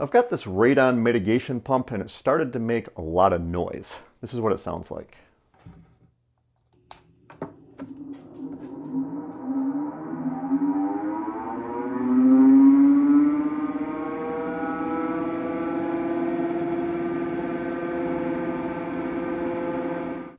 I've got this radon mitigation pump and it started to make a lot of noise. This is what it sounds like.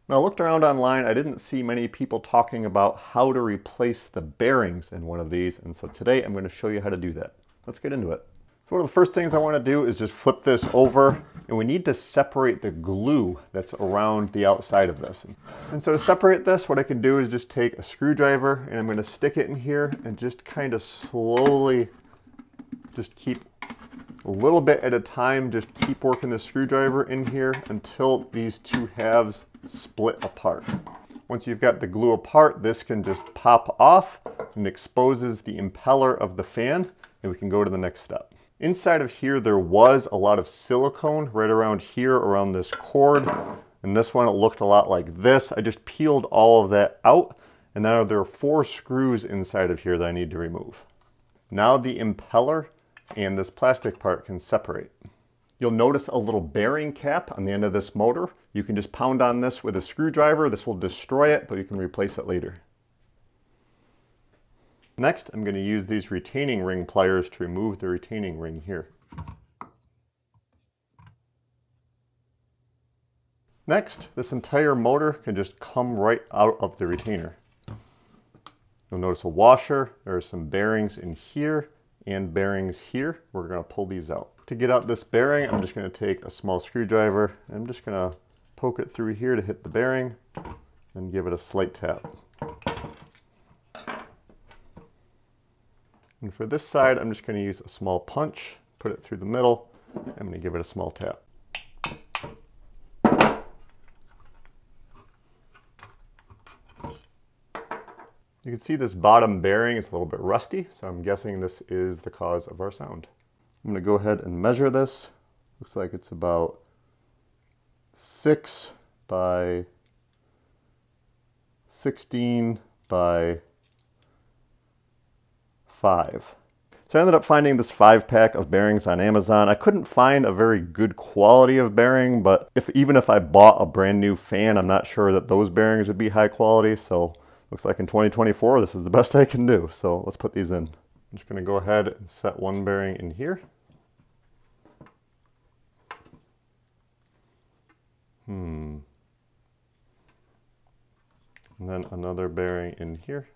Now I looked around online, I didn't see many people talking about how to replace the bearings in one of these, and so today I'm going to show you how to do that. Let's get into it. So one of the first things I want to do is just flip this over, and we need to separate the glue that's around the outside of this. And so to separate this, what I can do is just take a screwdriver, and I'm going to stick it in here, and just kind of slowly just keep a little bit at a time, just keep working the screwdriver in here until these two halves split apart. Once you've got the glue apart, this can just pop off and exposes the impeller of the fan, and we can go to the next step. Inside of here, there was a lot of silicone right around here, around this cord. And this one, it looked a lot like this. I just peeled all of that out, and now there are four screws inside of here that I need to remove. Now the impeller and this plastic part can separate. You'll notice a little bearing cap on the end of this motor. You can just pound on this with a screwdriver. This will destroy it, but you can replace it later. Next, I'm going to use these retaining ring pliers to remove the retaining ring here. Next, this entire motor can just come right out of the retainer. You'll notice a washer, there are some bearings in here and bearings here. We're going to pull these out. To get out this bearing, I'm just going to take a small screwdriver. I'm just going to poke it through here to hit the bearing and give it a slight tap. And for this side, I'm just going to use a small punch, put it through the middle. And I'm going to give it a small tap. You can see this bottom bearing is a little bit rusty, so I'm guessing this is the cause of our sound. I'm going to go ahead and measure this. Looks like it's about 6 by 16 by 5. So I ended up finding this five pack of bearings on Amazon. I couldn't find a very good quality of bearing, but if even if I bought a brand new fan, I'm not sure that those bearings would be high quality. So looks like in 2024, this is the best I can do. So let's put these in. I'm just gonna go ahead and set one bearing in here. Hmm. And then another bearing in here.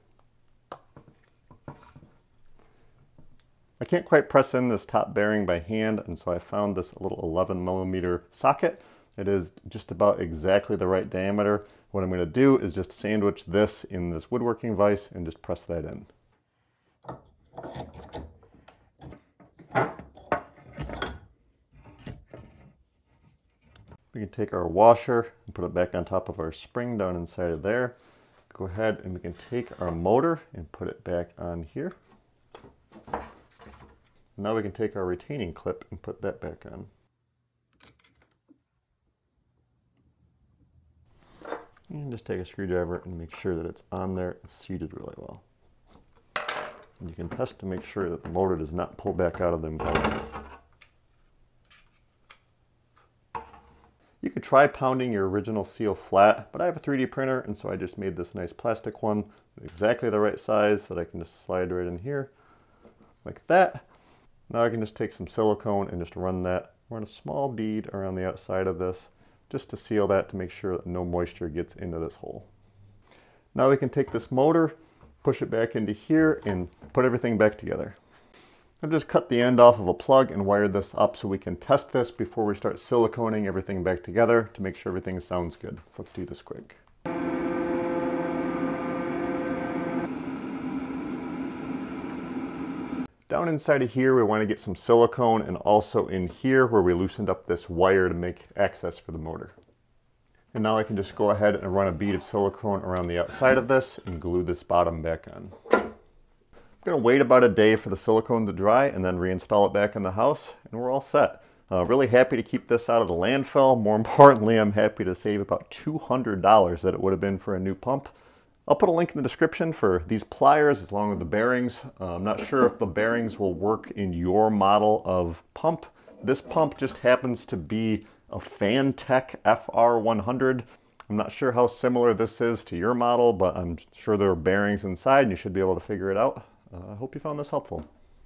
I can't quite press in this top bearing by hand, and so I found this little 11 millimeter socket. It is just about exactly the right diameter. What I'm going to do is just sandwich this in this woodworking vise and just press that in. We can take our washer and put it back on top of our spring down inside of there. Go ahead and we can take our motor and put it back on here. Now we can take our retaining clip and put that back on. And just take a screwdriver and make sure that it's on there and seated really well. And you can test to make sure that the motor does not pull back out of the impeller. You could try pounding your original seal flat, but I have a 3D printer, and so I just made this nice plastic one, exactly the right size that I can just slide right in here, like that. Now I can just take some silicone and just run that, run a small bead around the outside of this, just to seal that to make sure that no moisture gets into this hole. Now we can take this motor, push it back into here, and put everything back together. I've just cut the end off of a plug and wired this up so we can test this before we start siliconing everything back together to make sure everything sounds good. So let's do this quick. Down inside of here, we want to get some silicone and also in here where we loosened up this wire to make access for the motor. And now I can just go ahead and run a bead of silicone around the outside of this and glue this bottom back on. I'm going to wait about a day for the silicone to dry and then reinstall it back in the house and we're all set. Uh, really happy to keep this out of the landfill. More importantly, I'm happy to save about $200 that it would have been for a new pump. I'll put a link in the description for these pliers as long as the bearings. Uh, I'm not sure if the bearings will work in your model of pump, This pump just happens to be a Fantech FR100. I'm not sure how similar this is to your model, but I'm sure there are bearings inside and you should be able to figure it out. Uh, I hope you found this helpful.